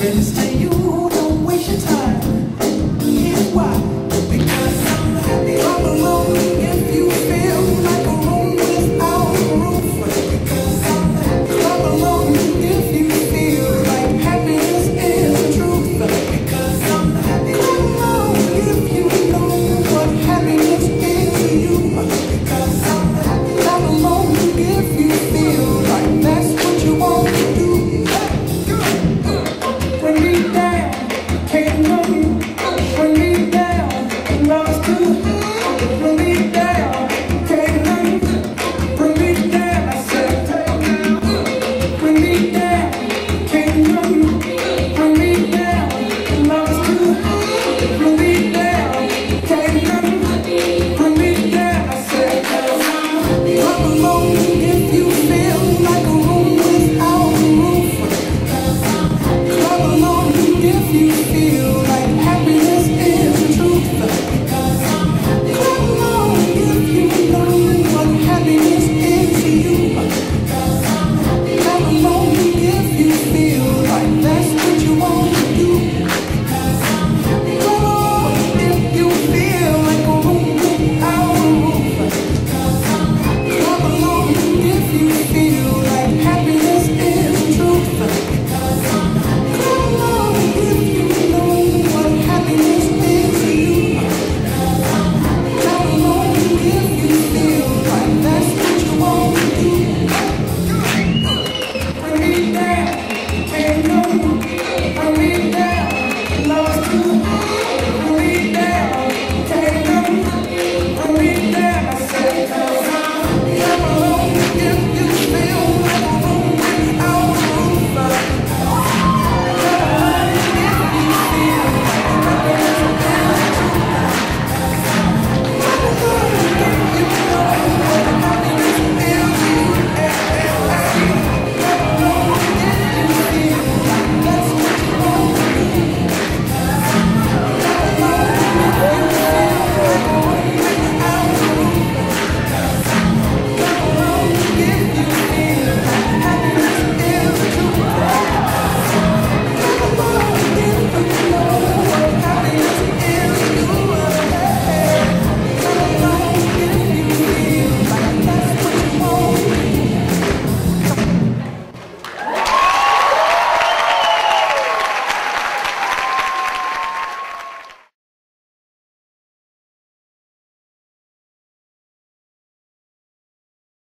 Bring